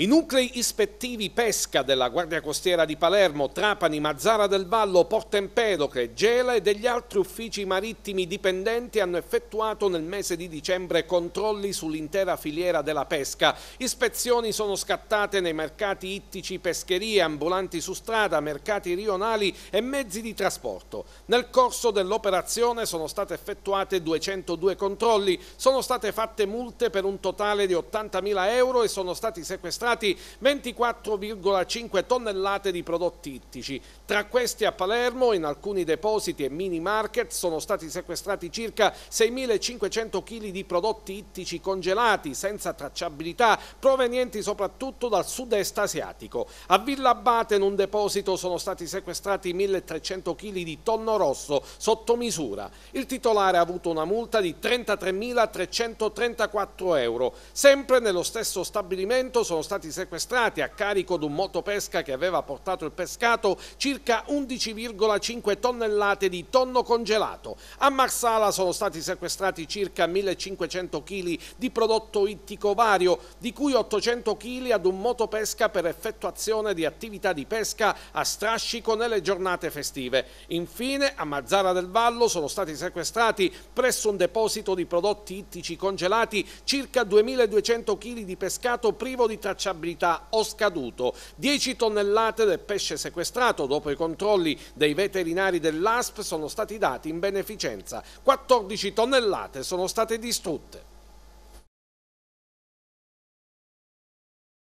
I nuclei ispettivi pesca della Guardia Costiera di Palermo, Trapani, Mazzara del Vallo, Porto Empedocle, Gela e degli altri uffici marittimi dipendenti hanno effettuato nel mese di dicembre controlli sull'intera filiera della pesca. Ispezioni sono scattate nei mercati ittici, pescherie, ambulanti su strada, mercati rionali e mezzi di trasporto. Nel corso dell'operazione sono state effettuate 202 controlli, sono state fatte multe per un totale di 80.000 euro e sono stati sequestrati sequestrati 24,5 tonnellate di prodotti ittici. Tra questi a Palermo, in alcuni depositi e mini market, sono stati sequestrati circa 6.500 kg di prodotti ittici congelati, senza tracciabilità, provenienti soprattutto dal sud-est asiatico. A Villa Abate, in un deposito, sono stati sequestrati 1.300 kg di tonno rosso sotto misura. Il titolare ha avuto una multa di 33.334 euro. Sempre nello stesso stabilimento sono stati stati sequestrati a carico di un motopesca che aveva portato il pescato circa 11,5 tonnellate di tonno congelato. A Marsala sono stati sequestrati circa 1500 kg di prodotto ittico vario, di cui 800 kg ad un motopesca per effettuazione di attività di pesca a strascico nelle giornate festive. Infine, a Mazzara del Vallo sono stati sequestrati presso un deposito di prodotti ittici congelati circa 2200 kg di pescato privo di tracciabilità tracciabilità o scaduto, 10 tonnellate del pesce sequestrato dopo i controlli dei veterinari dell'ASP sono stati dati in beneficenza, 14 tonnellate sono state distrutte.